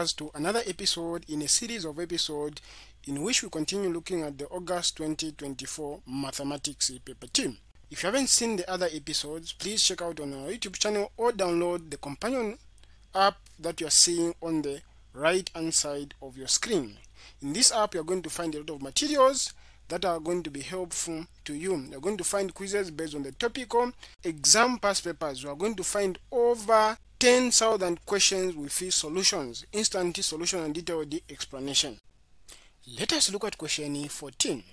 viewers to another episode in a series of episodes in which we continue looking at the August 2024 Mathematics paper team. If you haven't seen the other episodes, please check out on our YouTube channel or download the companion app that you are seeing on the right hand side of your screen. In this app, you're going to find a lot of materials that are going to be helpful to you. You're going to find quizzes based on the topical exam past papers. You are going to find over 10,000 questions with free solutions, instant solution and detailed explanation. Let us look at question 14.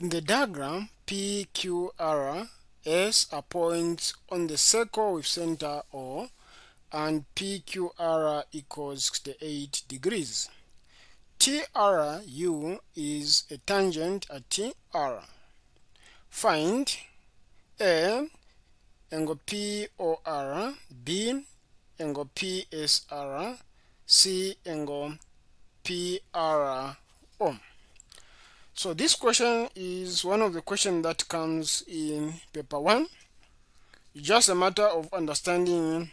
In the diagram, P, Q, R, S are points on the circle with center O and PQR equals 68 degrees. TRU is a tangent at TR. Find A angle POR, B angle PSR, C angle PRO. So this question is one of the questions that comes in paper 1. It's just a matter of understanding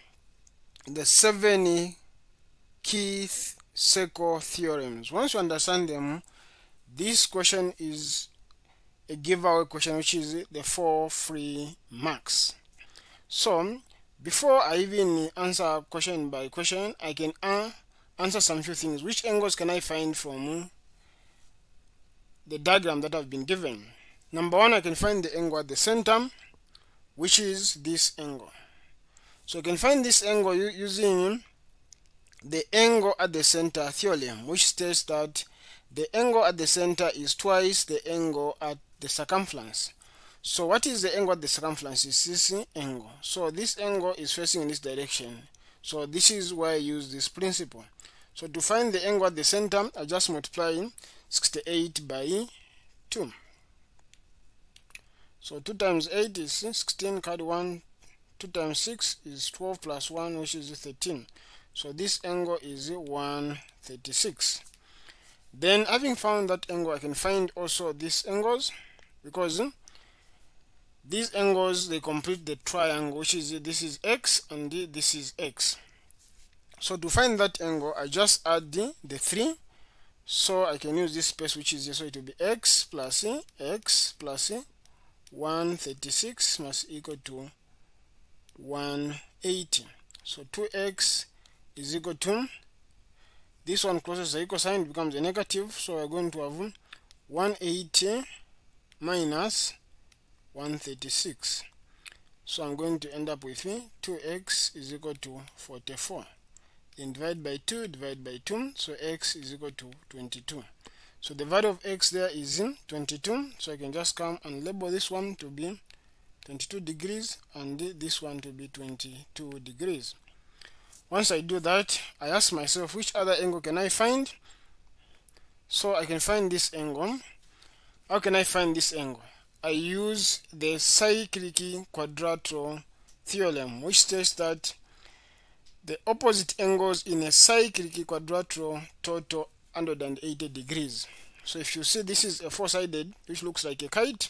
the seven key circle theorems. Once you understand them, this question is a giveaway question which is the four free marks. So before I even answer question by question, I can uh, answer some few things. Which angles can I find from the diagram that I've been given? Number one, I can find the angle at the center, which is this angle. So I can find this angle using the angle at the center theorem, which states that the angle at the center is twice the angle at the circumference. So what is the angle at the circumference? Is this angle. So this angle is facing in this direction. So this is why I use this principle. So to find the angle at the center, I just multiply 68 by 2. So 2 times 8 is 16, card 1, 2 times 6 is 12 plus 1, which is 13. So this angle is 136. Then having found that angle, I can find also these angles because these angles they complete the triangle which is this is x and this is x. So to find that angle, I just add the, the 3 so I can use this space which is so it will be x plus x plus 136 must equal to 180 so 2x is equal to this one closes the equal sign becomes a negative. So we're going to have 180 minus 136 so I'm going to end up with 2x is equal to 44 then divide by 2 divide by 2 so x is equal to 22 so the value of x there is in 22 so I can just come and label this one to be 22 degrees and this one to be 22 degrees. Once I do that I ask myself which other angle can I find? So I can find this angle. How can I find this angle I use the cyclic quadrilateral theorem which states that the opposite angles in a cyclic quadrilateral total 180 degrees. So if you see this is a four-sided which looks like a kite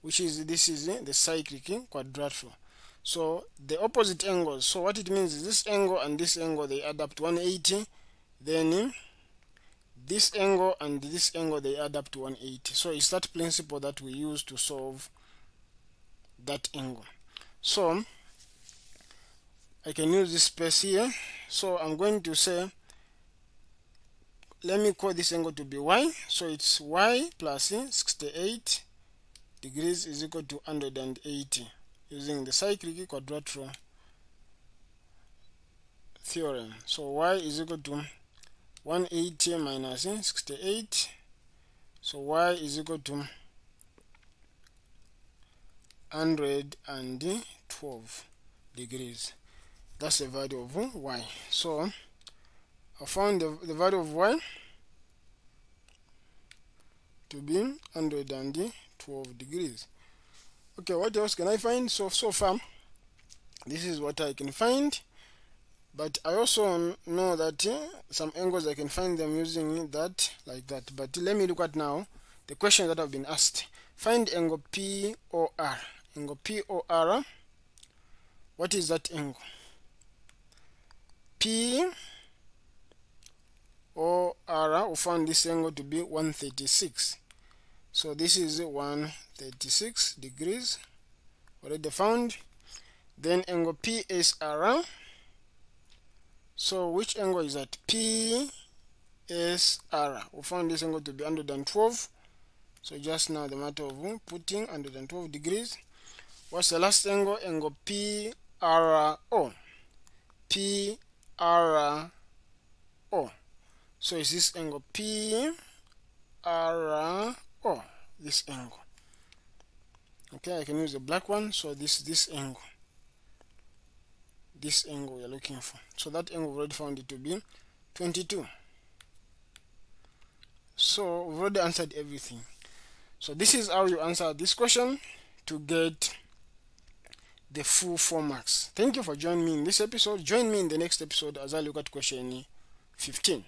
which is this is eh, the cyclic quadrilateral so the opposite angles so what it means is this angle and this angle they add up to 180 then eh, this angle and this angle they add up to 180 so it's that principle that we use to solve that angle. So I can use this space here. So I'm going to say let me call this angle to be y. So it's y plus 68 degrees is equal to 180 using the cyclic quadrilateral theorem. So y is equal to 180 minus 68. So y is equal to 112 degrees. That's the value of y. So I found the, the value of y to be 112 degrees okay what else can I find so so far this is what I can find but I also know that uh, some angles I can find them using that like that. But let me look at now the question that I've been asked. Find angle POR angle POR eh? what is that angle? P or r eh? we found this angle to be 136 so this is 136 degrees. Already found. Then angle PSR so which angle is that? PSR we found this angle to be 112 so just now the matter of putting 112 degrees. What's the last angle? Angle PRO PRO so is this angle PRO this angle. Okay I can use the black one. So this is this angle this angle we are looking for. So that angle we already found it to be 22 so we've already answered everything. So this is how you answer this question to get the full 4 marks. Thank you for joining me in this episode. Join me in the next episode as I look at question 15